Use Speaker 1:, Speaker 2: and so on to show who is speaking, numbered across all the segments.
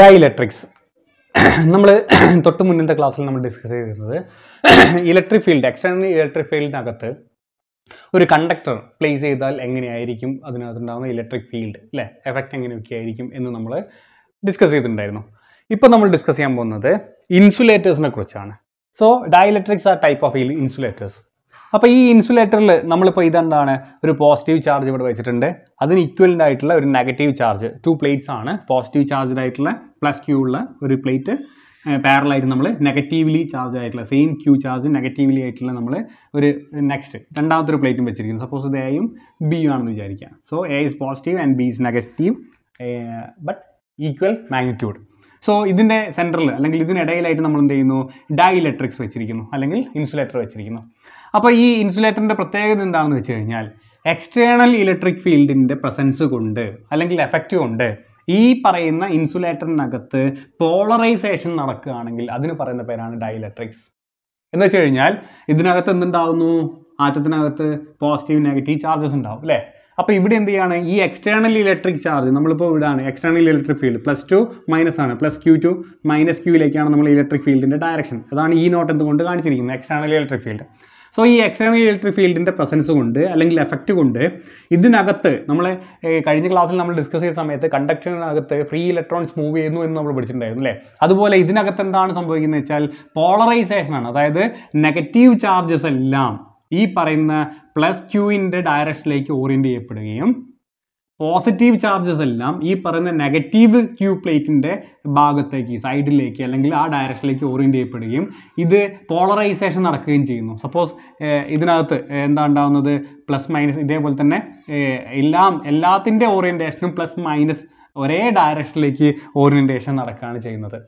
Speaker 1: Dielectrics. നമ്മൾ തൊട്ട് മുന്നത്തെ ക്ലാസ്സിൽ നമ്മൾ ഡിസ്കസ് ചെയ്തിരുന്നത് ഇലക്ട്രിക് ഫീൽഡ് എക്സ്റ്റേണൽ ഇലക്ട്രിക് ഫീൽഡിനകത്ത് ഒരു കണ്ടക്ടർ പ്ലേസ് ചെയ്താൽ എങ്ങനെയായിരിക്കും അതിനകത്തുണ്ടാകുന്ന ഇലക്ട്രിക് ഫീൽഡ് അല്ലേ? എഫക്റ്റ് എങ്ങനെയൊക്കെ ആയിരിക്കും എന്ന് നമ്മൾ ഡിസ്കസ് ചെയ്തിട്ടുണ്ടായിരുന്നു. ഇപ്പോൾ നമ്മൾ ഡിസ്കസ് ചെയ്യാൻ പോകുന്നത് ഇൻസുലേറ്റേഴ്സിനെ കുറിച്ചാണ്. So dielectrics are type of insulators അപ്പോൾ ഈ ഇൻസുലേറ്ററിൽ നമ്മളിപ്പോൾ ഇതെന്താണ്? ഒരു പോസിറ്റീവ് ചാർജ് ഇവിടെ വെച്ചിട്ടുണ്ട്. അതിന് ഇക്വലന്റ് ആയിട്ടുള്ള ഒരു നെഗറ്റീവ് ചാർജ് ടു പ്ലേറ്റ്സ് ആണ് പോസിറ്റീവ് ചാർജ് ആയിട്ടുള്ള പ്ലസ് ക്യൂ ഉള്ള ഒരു പ്ലേറ്റ് പാരലായിട്ട് നമ്മൾ നെഗറ്റീവ്ലി ചാർജ് ആയിട്ടുള്ള സെയിം ക്യൂ ചാർജ് നെഗറ്റീവ്ലി ആയിട്ടുള്ള നമ്മൾ ഒരു നെക്സ്റ്റ് രണ്ടാമത്തെ ഒരു പ്ലേറ്റും വെച്ചിരിക്കുന്നു. സപ്പോസ് ഇത് എയും ബിയും ആണെന്ന് വിചാരിക്കാം so A is positive and B is negative but equal magnitude so ഇതിന്റെ സെന്ററിൽ അല്ലെങ്കിൽ ഇതിനിടയിലായിട്ട് നമ്മൾ എന്ത് ചെയ്യുന്നു? ഡൈ ഇലക്ട്രിക്സ് വെച്ചിരിക്കുന്നു. അല്ലെങ്കിൽ ഇൻസുലേറ്റർ വെച്ചിരിക്കുന്നു. അപ്പോൾ ഈ ഇൻസുലേറ്ററിന്റെ പ്രത്യേകത എന്താണെന്ന് വെച്ച് കഴിഞ്ഞാൽ എക്സ്റ്റേണൽ ഇലക്ട്രിക് ഫീൽഡിന്റെ പ്രസൻസ് കൊണ്ട് അല്ലെങ്കിൽ എഫക്റ്റ് കൊണ്ട് ഈ പറയുന്ന ഇൻസുലേറ്ററിനകത്ത് പോളറൈസേഷൻ നടക്കുകയാണെങ്കിൽ അതിന് പറയുന്ന പേരാണ് ഡൈഇലക്ട്രിക്സ് എന്ന് വെച്ച് കഴിഞ്ഞാൽ ഇതിനകത്ത് എന്തുണ്ടാവുന്നു? ആറ്റത്തിനകത്ത് പോസിറ്റീവ് നെഗറ്റീവ് ചാർജസ് ഉണ്ടാവും അല്ലേ? അപ്പോൾ ഇവിടെ എന്ത് ചെയ്യാണ്? ഈ എക്സ്റ്റേണൽ ഇലക്ട്രിക് ചാർജ് നമ്മളിപ്പോൾ ഇവിടെയാണ് external electric field plus to minus ആണ്. പ്ലസ് ക്യൂ ടു മൈനസ് ക്യൂയിലേക്കാണ് നമ്മൾ ഇലക്ട്രിക് ഫീൽഡിന്റെ ഡയറക്ഷൻ അതാണ് ഈ നോട്ട് എന്തുകൊണ്ട് കാണിച്ചിരിക്കുന്നത്? എക്സ്റ്റേണൽ ഇലക്ട്രിക് ഫീൽഡ് സോ ഈ എക്സ്റ്റേണൽ ഇലക്ട്രിക് ഫീൽഡിന്റെ പ്രസൻസ് കൊണ്ട് അല്ലെങ്കിൽ എഫക്റ്റ് കൊണ്ട് ഇതിനകത്ത് നമ്മൾ കഴിഞ്ഞ ക്ലാസ്സിൽ നമ്മൾ ഡിസ്കസ് ചെയ്ത സമയത്ത് കണ്ടക്ടറിനകത്ത് ഫ്രീ ഇലക്ട്രോൺസ് മൂവ് ചെയ്യുന്നു എന്ന് നമ്മൾ പഠിച്ചിട്ടുണ്ടായിരുന്നു അല്ലേ? അതുപോലെ ഇതിനകത്ത് എന്താണ് സംഭവിക്കുന്നത് വെച്ചാൽ പോളറൈസേഷൻ ആണ്. അതായത് നെഗറ്റീവ് ചാർജസ് എല്ലാം ഈ പറയുന്ന പ്ലസ് ക്യൂവിന്റെ ഡയറക്ഷനിലേക്ക് ഓറിയന്റ് ചെയ്യപ്പെടുകയും പോസിറ്റീവ് ചാർജസ് എല്ലാം ഈ പറയുന്ന നെഗറ്റീവ് ക്യൂ പ്ലേറ്റിന്റെ ഭാഗത്തേക്ക് സൈഡിലേക്ക് അല്ലെങ്കിൽ ആ ഡയറക്ഷനിലേക്ക് ഓറിയന്റ് ചെയ്യപ്പെടുകയും ഇത് പോളറൈസേഷൻ നടക്കുകയും ചെയ്യുന്നു. സപ്പോസ് ഇതിനകത്ത് എന്താ ഉണ്ടാകുന്നത് പ്ലസ് മൈനസ് ഇതേപോലെ തന്നെ എല്ലാം എല്ലാത്തിന്റെ ഓറിയന്റേഷനും പ്ലസ് മൈനസ് ഒരേ ഡയറക്ഷനിലേക്ക് ഓറിയന്റേഷൻ നടക്കുകയാണ് ചെയ്യുന്നത്.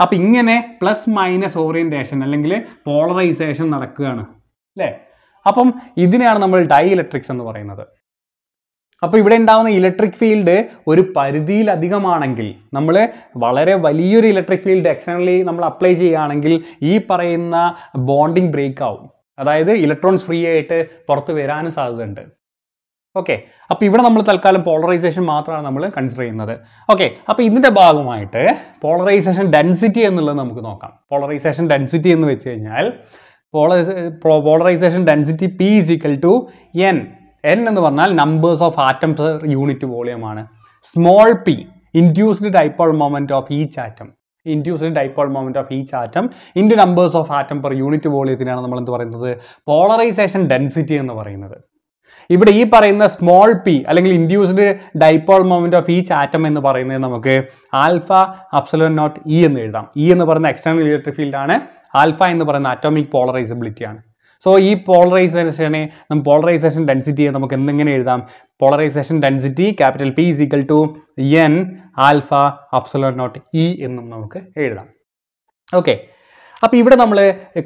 Speaker 1: അപ്പം ഇങ്ങനെ പ്ലസ് മൈനസ് ഓറിയന്റേഷൻ അല്ലെങ്കിൽ പോളറൈസേഷൻ നടക്കുകയാണ്. അല്ലേ? അപ്പം ഇതിനെയാണ് നമ്മൾ ഡൈ ഇലക്ട്രിക്സ് എന്ന് പറയുന്നത്. അപ്പോൾ ഇവിടെ ഉണ്ടാകുന്ന ഇലക്ട്രിക് ഫീൽഡ് ഒരു പരിധിയിലധികമാണെങ്കിൽ നമ്മൾ വളരെ വലിയൊരു ഇലക്ട്രിക് ഫീൽഡ് എക്സ്റ്റേണലി നമ്മൾ അപ്ലൈ ചെയ്യുകയാണെങ്കിൽ ഈ പറയുന്ന ബോണ്ടിങ് ബ്രേക്ക് ആവും. അതായത് ഇലക്ട്രോൺസ് ഫ്രീ ആയിട്ട് പുറത്ത് വരാനും സാധ്യതയുണ്ട്. ഓക്കെ അപ്പോൾ ഇവിടെ നമ്മൾ തൽക്കാലം പോളറൈസേഷൻ മാത്രമാണ് നമ്മൾ കൺസിഡർ ചെയ്യുന്നത്. ഓക്കെ അപ്പോൾ ഇതിന്റെ ഭാഗമായിട്ട് പോളറൈസേഷൻ ഡെൻസിറ്റി എന്നുള്ളത് നമുക്ക് നോക്കാം. പോളറൈസേഷൻ ഡെൻസിറ്റി എന്ന് വെച്ച് കഴിഞ്ഞാൽ polarization density P is equal to n n എന്ന് പറഞ്ഞാൽ numbers of atoms per unit volume ആണ്. Small p induced dipole moment of each atom induced dipole moment of each atom into numbers of atom per unit വോളിയത്തിനാണ് നമ്മൾ എന്ത് പറയുന്നത്? Polarisation density എന്ന് പറയുന്നത്. ഇവിടെ ഈ പറയുന്ന സ്മോൾ പി അല്ലെങ്കിൽ induced dipole moment of each atom എന്ന് പറയുന്നത് നമുക്ക് ആൽഫ അപ്സലോൺ നോട്ട് ഇ എന്ന് എഴുതാം. ഇ എന്ന് പറയുന്ന എക്സ്റ്റേണൽ ഇലക്ട്രിക് ഫീൽഡാണ് ആൽഫ എന്ന് പറയുന്ന അറ്റോമിക് പോളറൈസബിലിറ്റി ആണ്. സോ ഈ പോളറൈസേഷനെ നമ്മൾ പോളറൈസേഷൻ ഡെൻസിറ്റിയെ നമുക്ക് എന്തെങ്ങനെ എഴുതാം? Polarization density capital P is equal to n alpha epsilon naught E എന്നും നമുക്ക് എഴുതാം. ഓക്കെ അപ്പോൾ ഇവിടെ നമ്മൾ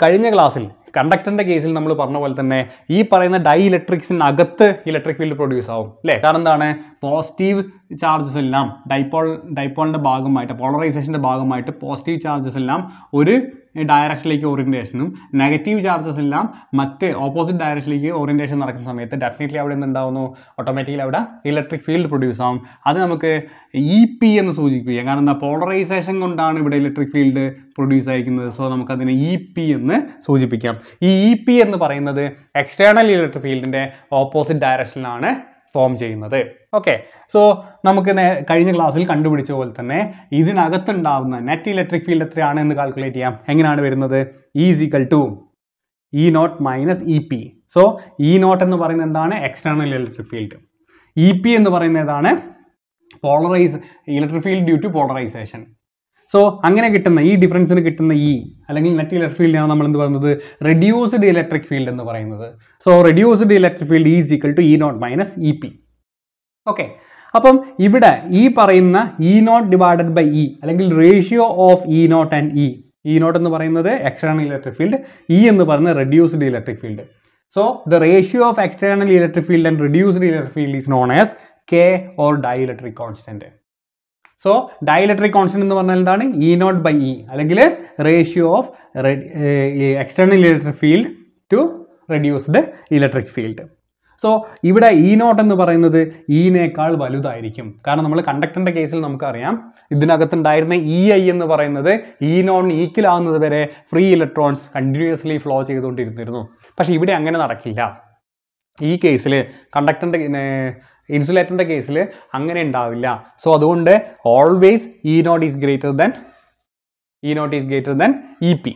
Speaker 1: കഴിഞ്ഞ ക്ലാസ്സിൽ കണ്ടക്ടറിന്റെ കേസിൽ നമ്മൾ പറഞ്ഞ പോലെ തന്നെ ഈ പറയുന്ന ഡൈ ഇലക്ട്രിക്സിനകത്ത് ഇലക്ട്രിക് ഫീൽഡ് പ്രൊഡ്യൂസ് ആവും. അല്ലേ കാരണം എന്താണ്? പോസിറ്റീവ് ചാർജസ് എല്ലാം ഡൈപോൾ ഡൈപ്പോളിന്റെ ഭാഗമായിട്ട് പോളറൈസേഷന്റെ ഭാഗമായിട്ട് പോസിറ്റീവ് ചാർജസ് എല്ലാം ഒരു ഡയറക്ഷനിലേക്ക് ഓറിയന്റേഷനും നെഗറ്റീവ് ചാർജസ് എല്ലാം മറ്റ് ഓപ്പോസിറ്റ് ഡയറക്ഷനിലേക്ക് ഓറിയന്റേഷൻ നടക്കുന്ന സമയത്ത് ഡെഫിനറ്റ്ലി അവിടെ എന്തുണ്ടാവുന്നു ഓട്ടോമാറ്റിക്കലി അവിടെ ഇലക്ട്രിക് ഫീൽഡ് പ്രൊഡ്യൂസ് ആവും. അത് നമുക്ക് ഇ പി എന്ന് സൂചിപ്പിക്കുക കാരണം എന്താ? പോളറൈസേഷൻ കൊണ്ടാണ് ഇവിടെ ഇലക്ട്രിക് ഫീൽഡ് പ്രൊഡ്യൂസ് ആയിരിക്കുന്നത്. സോ നമുക്കതിനെ ഇ പി എന്ന് സൂചിപ്പിക്കാം. ഈ ഇ പി എന്ന് പറയുന്നത് എക്സ്റ്റേണൽ ഇലക്ട്രിക് ഫീൽഡിന്റെ ഓപ്പോസിറ്റ് ഡയറക്ഷനിലാണ് ഫോം ചെയ്യുന്നത്. ഓക്കെ സോ നമുക്ക് കഴിഞ്ഞ ക്ലാസ്സിൽ കണ്ടുപിടിച്ച പോലെ തന്നെ ഇതിനകത്തുണ്ടാവുന്ന നെറ്റ് ഇലക്ട്രിക് ഫീൽഡ് എത്രയാണ് എന്ന് കാൽക്കുലേറ്റ് ചെയ്യാം. എങ്ങനെയാണ് വരുന്നത്? Is equal to E naught minus E P so E naught എന്ന് പറയുന്നത് എന്താണ്? External electric field E P എന്ന് പറയുന്നത് ഏതാണ്? Polarize electric field due to polarization so അങ്ങനെ കിട്ടുന്ന ഈ ഡിഫറൻസിന് കിട്ടുന്ന ഇ അല്ലെങ്കിൽ നെറ്റ് ഇലക്ട്രിക് ഫീൽഡിനാണ് നമ്മൾ എന്ത് പറയുന്നത്? റെഡ്യൂസ്ഡ് ഇലക്ട്രിക് ഫീൽഡ് എന്ന് പറയുന്നത്. So reduced electric field is equal to E naught minus E P okay അപ്പം ഇവിടെ ഈ പറയുന്ന E naught divided by E അല്ലെങ്കിൽ ratio of E naught and E E naught എന്ന് പറയുന്നത് എക്സ്റ്റേണൽ ഇലക്ട്രിക് ഫീൽഡ് ഇ എന്ന് പറയുന്നത് reduced electric field so the ratio of external electric field and reduced electric field is known as K or dielectric constant so dielectric constant എന്ന് പറഞ്ഞാൽ എന്താണ്? E naught by E അല്ലെങ്കിൽ ratio of external electric field to reduced electric field so ഇവിടെ E naught എന്ന് പറയുന്നത് ഇനേക്കാൾ വലുതായിരിക്കും. കാരണം നമ്മൾ കണ്ടക്ടറിന്റെ കേസിൽ നമുക്കറിയാം ഇതിനകത്തുണ്ടായിരുന്ന ഇ ഐ എന്ന് പറയുന്നത് ഇ നോൺ ഈക്വൽ ആവുന്നത് വരെ ഫ്രീ ഇലക്ട്രോൺസ് കണ്ടിന്യൂസ്ലി ഫ്ലോ ചെയ്തുകൊണ്ടിരുന്നിരുന്നു. പക്ഷേ ഇവിടെ അങ്ങനെ നടക്കില്ല. ഈ കേസിൽ കണ്ടക്ടറിന്റെ ഇൻസുലേറ്ററിന്റെ കേസിൽ അങ്ങനെ ഉണ്ടാവില്ല. സോ അതുകൊണ്ട് always E naught is greater than E naught is greater than E P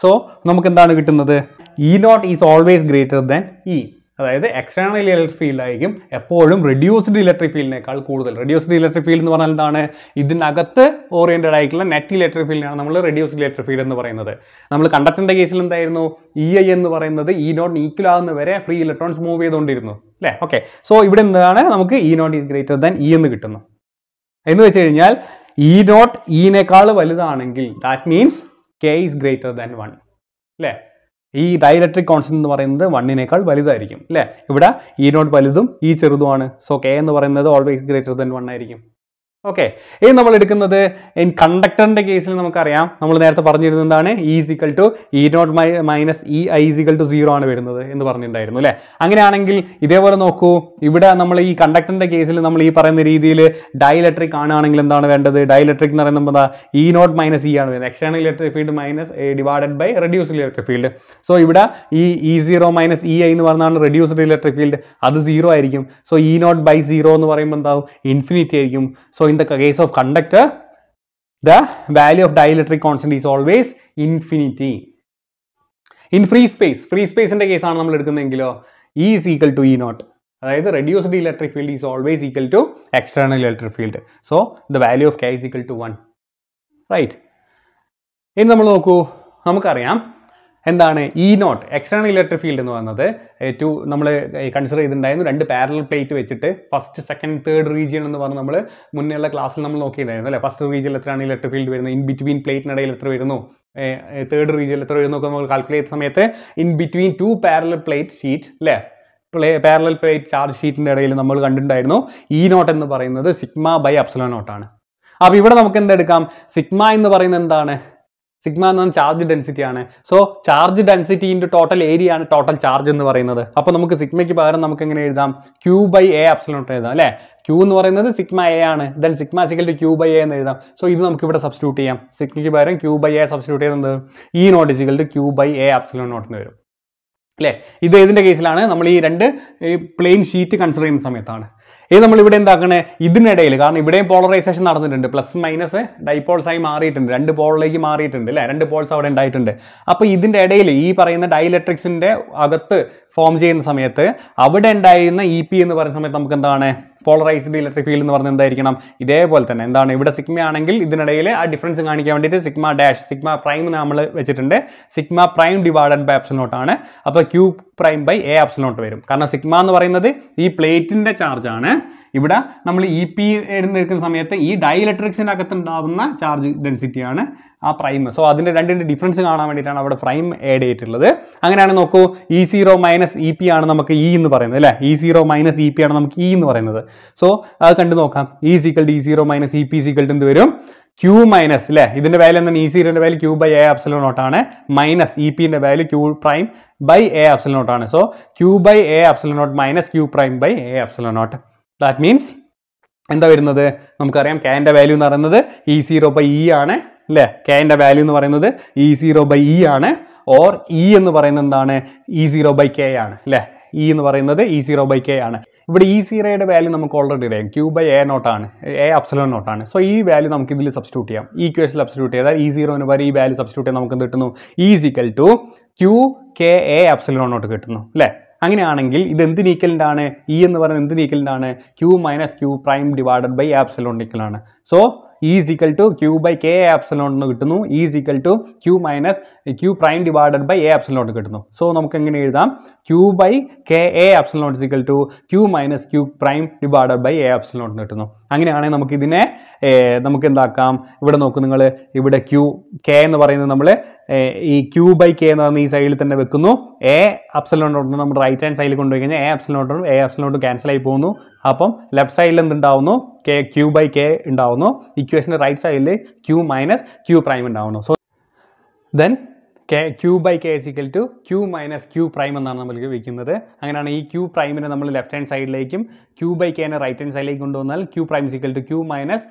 Speaker 1: so നമുക്ക് എന്താണ് കിട്ടുന്നത്? E naught is always greater than E അതായത് എക്സ്റ്റേണൽ ഇലക്ട്രിക് ഫീൽഡ് ആയിരിക്കും എപ്പോഴും റെഡ്യൂസ്ഡ് ഇലക്ട്രിക് ഫീൽഡിനേക്കാൾ കൂടുതൽ. റെഡ്യൂസ്ഡ് ഇലക്ട്രിക് ഫീൽഡ് എന്ന് പറഞ്ഞാൽ എന്താണ്? ഇതിനകത്ത് ഓറിയന്റഡ് ആയിട്ടുള്ള നെറ്റ് ഇലക്ട്രിക് ഫീൽഡിനാണ് നമ്മൾ റെഡ്യൂസ്ഡ് ഇലക്ട്രിക് ഫീൽഡ് എന്ന് പറയുന്നത്. നമ്മൾ കണ്ടക്ടറിന്റെ കേസിൽ എന്തായിരുന്നു? ഇ ഐ എന്ന് പറയുന്നത് ഇ നോട്ട് ഈക്വൽ ആകുന്ന വരെ ഫ്രീ ഇലക്ട്രോൺസ് മൂവ് ചെയ്തുകൊണ്ടിരുന്നു. അല്ലേ ഓക്കെ സോ ഇവിടെ എന്താണ് നമുക്ക് E naught is greater than E എന്ന് കിട്ടുന്നു. എന്ന് വെച്ച് കഴിഞ്ഞാൽ ഇ നോട്ട് ഇനേക്കാൾ വലുതാണെങ്കിൽ that means K is greater than one അല്ലേ ഈ ഡയലക്ട്രിക് കോൺസ്റ്റന്റ് എന്ന് പറയുന്നത് വണ്ണിനേക്കാൾ വലുതായിരിക്കും. അല്ലേ ഇവിടെ ഇ നോട്ട് വലുതും ഇ ചെറുതുമാണ്. സോ കെ എന്ന് പറയുന്നത് ഓൾവേസ് ഗ്രേറ്റർ ദാൻ വൺ ആയിരിക്കും. ഓക്കെ ഇനി നമ്മൾ എടുക്കുന്നത് ഇൻ കണ്ടക്ടറിന്റെ കേസിൽ നമുക്കറിയാം. നമ്മൾ നേരത്തെ പറഞ്ഞിരുന്നത് എന്താണ് E equal to E naught my minus E I equal to zero ആണ് വരുന്നത് എന്ന് പറഞ്ഞിട്ടുണ്ടായിരുന്നു അല്ലേ? അങ്ങനെയാണെങ്കിൽ ഇതേപോലെ നോക്കൂ. ഇവിടെ നമ്മൾ ഈ കണ്ടക്ടറിന്റെ കേസിൽ നമ്മൾ ഈ പറയുന്ന രീതിയിൽ ഡയലക്ട്രിക് ആണെങ്കിൽ എന്താണ് വേണ്ടത്? ഡയലക്ട്രിക് എന്ന് പറയുന്നത് എന്താ? ഇ നോട്ട് മൈനസ് ഇ ആണ് വരുന്നത്. External electric field minus divided by reduced electric field so ഇവിടെ ഈ E zero minus E I എന്ന് പറഞ്ഞാണ് റെഡ്യൂസ്ഡ് ഇലക്ട്രിക് ഫീൽഡ് അത് സീറോ ആയിരിക്കും. So E naught by zero എന്ന് പറയുമ്പോൾ എന്താവും? ഇൻഫിനിറ്റി ആയിരിക്കും. So in the case of conductor the value of dielectric constant is always infinity. In free space free സ്പേസിന്റെ ആണ് നമ്മൾ എടുക്കുന്നതെങ്കിലോ E is equal to E naught അതായത് reduced electric field is always equal to external electric field so the value of K is equal to one right ഇനി നമ്മൾ നോക്കൂ നമുക്കറിയാം എന്താണ് E naught external electric field എന്ന് പറയുന്നത് to നമ്മൾ consider ചെയ്തിട്ടുണ്ടായിരുന്നു. രണ്ട് പാരലൽ പ്ലേറ്റ് വെച്ചിട്ട് ഫസ്റ്റ് സെക്കൻഡ് തേർഡ് റീജിയൻ എന്ന് പറഞ്ഞ് നമ്മൾ മുന്നേയുള്ള ക്ലാസ്സിൽ നമ്മൾ നോക്കിയിട്ടുണ്ടായിരുന്നു അല്ലേ? ഫസ്റ്റ് റീജിയൽ എത്രയാണ് ഇലക്ട്രിക് ഫീൽഡ് വരുന്നത്? ഇൻ ബിറ്റ്വീൻ പ്ലേറ്റിനിടയിൽ എത്ര വരുന്നു? തേർഡ് റീജിയൻ എത്ര വരുന്നു നമ്മൾ കാൽക്കുലേറ്റ് ചെയ്ത സമയത്ത് in between two parallel plate sheet അല്ലേ? പ്ലേ പാരലൽ പ്ലേറ്റ് ചാർജ് ഷീറ്റിന്റെ ഇടയിൽ നമ്മൾ കണ്ടിട്ടുണ്ടായിരുന്നു. ഇ നോട്ട് എന്ന് പറയുന്നത് സിഗ്മ ബൈ അപ്സലോ നോട്ടാണ് അപ്പോൾ ഇവിടെ നമുക്ക് എന്തെടുക്കാം? സിഗ്മ എന്ന് പറയുന്നത് എന്താണ്? സിഗ്മ എന്ന് പറഞ്ഞാൽ ചാർജ് ഡെൻസിറ്റി ആണ്. So charge density into total area ആണ് ടോട്ടൽ ചാർജ് എന്ന് പറയുന്നത്. അപ്പോൾ നമുക്ക് സിഗ്മയ്ക്ക് പകരം നമുക്ക് എങ്ങനെ എഴുതാം? ക്യൂ ബൈ എ അപ്സലോട്ട് എഴുതാം അല്ലേ? ക്യൂ എന്ന് പറയുന്നത് സിഗ്മ എ ആണ്. Then sigma equal to q by A എന്ന് എഴുതാം. സോ ഇത് നമുക്ക് ഇവിടെ സബ്സ്റ്റിറ്റ്യൂട്ട് ചെയ്യാം. സിഗ്മയ്ക്ക് പകരം ക്യൂ ബൈ എ സബ്സ്റ്റിറ്റ്യൂട്ട് ചെയ്യുന്നത് E naught equal to q by A epsilon naught എന്ന് വരും. അല്ലേ? ഇത് ഏതിന്റെ കേസിലാണ് നമ്മൾ ഈ രണ്ട് പ്ലെയിൻ ഷീറ്റ് കൺസിഡർ ചെയ്യുന്ന സമയത്താണ്. ഇത് നമ്മൾ ഇവിടെ എന്താക്കണേ? ഇതിനിടയിൽ കാരണം ഇവിടെയും പോളറൈസേഷൻ നടന്നിട്ടുണ്ട്. പ്ലസ് മൈനസ് ഡൈപോൾസ് ആയി മാറിയിട്ടുണ്ട്. രണ്ട് പോളിലേക്ക് മാറിയിട്ടുണ്ട് അല്ലേ? രണ്ട് പോൾസ് അവിടെ ഉണ്ടായിട്ടുണ്ട്. അപ്പോൾ ഇതിന്റെ ഇടയിൽ ഈ പറയുന്ന ഡൈലക്ട്രിക്സിന്റെ അകത്ത് ഫോം ചെയ്യുന്ന സമയത്ത് അവിടെ ഉണ്ടായിരുന്ന ഇ പി എന്ന് പറയുന്ന സമയത്ത് നമുക്ക് എന്താണ്? പോളറൈസ്ഡ് ഇലക്ട്രിക് ഫീൽഡ് എന്ന് പറഞ്ഞാൽ എന്തായിരിക്കണം? ഇതേപോലെ തന്നെ. എന്താണ്? ഇവിടെ സിഗ്മ ആണെങ്കിൽ ഇതിനിടയിൽ ആ ഡിഫറൻസ് കാണിക്കാൻ വേണ്ടിയിട്ട് സിഗ്മ ഡാഷ് സിഗ്മ പ്രൈം നമ്മൾ വെച്ചിട്ടുണ്ട്. Sigma prime divided by epsilon naught ആണ്. അപ്പോൾ q prime by A epsilon naught വരും. കാരണം സിഗ്മ എന്ന് പറയുന്നത് ഈ പ്ലേറ്റിന്റെ ചാർജ് ആണ്. ഇവിടെ നമ്മൾ ഇ പി നിൽക്കുന്ന സമയത്ത് ഈ ഡൈലക്ട്രിക്സിന്റെ അകത്ത് ഉണ്ടാവുന്ന ചാർജ് ഡെൻസിറ്റി ആണ് ആ പ്രൈം സോ അതിന്റെ രണ്ടിന്റെ ഡിഫറൻസ് കാണാൻ വേണ്ടിയിട്ടാണ് അവിടെ പ്രൈം ആഡ് ചെയ്തിട്ടുള്ളത്. അങ്ങനെയാണ് നോക്കൂ E zero minus E P ആണ് നമുക്ക് ഇ എന്ന് പറയുന്നത് അല്ലേ? E zero minus E P ആണ് നമുക്ക് ഇ എന്ന് പറയുന്നത്. സോ അത് കണ്ടു നോക്കാം. E equal D zero minus E P equal എന്ത് വരും? ക്യൂ മൈനസ് അല്ലേ ഇതിന്റെ വാല്യൂ എന്താണ്? E സീറോന്റെ value q by A epsilon naught ആണ്. മൈനസ് ഇ പിന്റെ value q prime by A epsilon naught ആണ്. So q by A epsilon naught minus q prime by A epsilon naught that means എന്താ വരുന്നത്? നമുക്കറിയാം കെന്റെ value എന്ന് പറയുന്നത് E zero by E ആണ് അല്ലേ കെന്റെ വാല്യൂ എന്ന് പറയുന്നത് ഇ സീറോ ബൈ ഇ ആണ്. ഓർ ഇ എന്ന് പറയുന്നത് എന്താണ്? ഇ സീറോ ബൈ കെ ആണ് അല്ലേ ഇ എന്ന് പറയുന്നത് ഇ സീറോ ബൈ കെ ആണ്. ഇവിടെ ഇ സീറോയുടെ വാല്യൂ നമുക്ക് ഓൾറെഡി അറിയാം. ക്യൂ ബൈ എ നോട്ടാണ് എ അപ്സലോ നോട്ടാണ് സോ ഈ വാല്യൂ നമുക്ക് ഇതിൽ സബ്സ്റ്റിറ്റ്യൂട്ട് ചെയ്യാം. ഈ ക്വേഷൻ സബ്സ്റ്റിറ്റ്യൂട്ട് ചെയ്താൽ ഈ സീറോന് വരെ ഈ വാല്യൂ സബ്സ്റ്റിറ്റ്യൂട്ട് ചെയ്യാൻ നമുക്ക് എന്ത് കിട്ടുന്നു? Is equal to q K A epsilon naught കിട്ടുന്നു. അല്ലേ? അങ്ങനെയാണെങ്കിൽ ഇത് എന്ത് നീക്കലിന്റെ ആണ്? ഇ എന്ന് പറയുന്നത് എന്ത് നീക്കലിന്റെ ആണ്? Q minus q prime divided by epsilon നീക്കലാണ് so is equal to q by K epsilon എന്ന് കിട്ടുന്നു. Is equal to q minus q prime divided by A epsilon കിട്ടുന്നു. സോ നമുക്ക് എങ്ങനെ എഴുതാം? Q by K A epsilon equal to q minus q prime divided by A epsilon കിട്ടുന്നു. അങ്ങനെയാണെങ്കിൽ നമുക്ക് ഇതിനെ നമുക്ക് എന്താക്കാം ഇവിടെ നോക്കും നിങ്ങൾ ഇവിടെ ക്യൂ കെ എന്ന് പറയുന്നത് നമ്മൾ ഈ ക്യൂ ബൈ കെ എന്ന് പറയുന്ന ഈ സൈഡിൽ തന്നെ വെക്കുന്നു. എ അപ്സലോട്ട് നമ്മൾ റൈറ്റ് ഹാൻഡ് സൈഡിൽ കൊണ്ടുപോയി കഴിഞ്ഞാൽ എ അപ്സലോട്ടും എ അപ്സലോട്ട് ക്യാൻസൽ ആയി പോകുന്നു. അപ്പം ലെഫ്റ്റ് സൈഡിൽ എന്തുണ്ടാവുന്നു? കെ ക്യൂ ബൈ കെ ഉണ്ടാവുന്നു. ഇക്വേഷന്റെ റൈറ്റ് സൈഡിൽ ക്യൂ മൈനസ് ക്യൂ പ്രൈം ഉണ്ടാവുന്നു. So then K q by K is equal to q minus q prime എന്നാണ് നമ്മൾ വയ്ക്കുന്നത് അങ്ങനെയാണ് ഈ ക്യൂ പ്രൈമിനെ നമ്മൾ ലെഫ്റ്റ് ഹാൻഡ് സൈഡിലേക്കും ക്യൂ ബൈ കെനെ റൈറ്റ് ഹാൻഡ് സൈഡിലേക്ക് കൊണ്ടുവന്നാൽ q prime is equal to q minus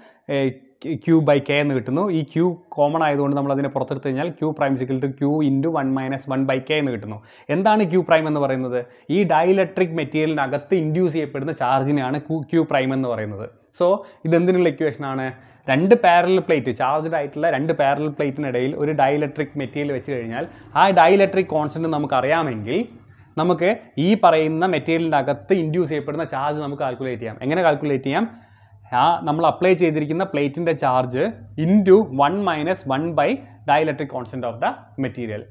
Speaker 1: q by K എന്ന് കിട്ടുന്നു. ഈ ക്യൂ കോമൺ ആയതുകൊണ്ട് നമ്മൾ അതിനെ പുറത്തെടുത്ത് കഴിഞ്ഞാൽ q prime equal to q into one minus one by K എന്ന് കിട്ടുന്നു. എന്താണ് ക്യൂ പ്രൈം എന്ന് പറയുന്നത്? ഈ ഡയലക്ട്രിക് മെറ്റീരിയലിനകത്ത് ഇൻഡ്യൂസ് ചെയ്യപ്പെടുന്ന ചാർജിനെയാണ് ക്യൂ പ്രൈം എന്ന് പറയുന്നത്. സോ ഇതെന്തിനുള്ള ഇക്വേഷനാണ് രണ്ട് പാരലൽ പ്ലേറ്റ് ചാർജ്ഡ് ആയിട്ടുള്ള രണ്ട് പാരലൽ പ്ലേറ്റിനിടയിൽ ഒരു ഡയലക്ട്രിക് മെറ്റീരിയൽ വെച്ച് കഴിഞ്ഞാൽ ആ ഡയലക്ട്രിക് കോൺസ്റ്റന്റ് നമുക്കറിയാമെങ്കിൽ നമുക്ക് ഈ പറയുന്ന മെറ്റീരിയലിന്റെ അകത്ത് ഇൻഡ്യൂസ് ചെയ്യപ്പെടുന്ന ചാർജ് നമുക്ക് കാൽക്കുലേറ്റ് ചെയ്യാം. എങ്ങനെ കാൽക്കുലേറ്റ് ചെയ്യാം? ആ നമ്മൾ അപ്ലൈ ചെയ്തിരിക്കുന്ന പ്ലേറ്റിന്റെ charge into one minus one by dielectric constant of the material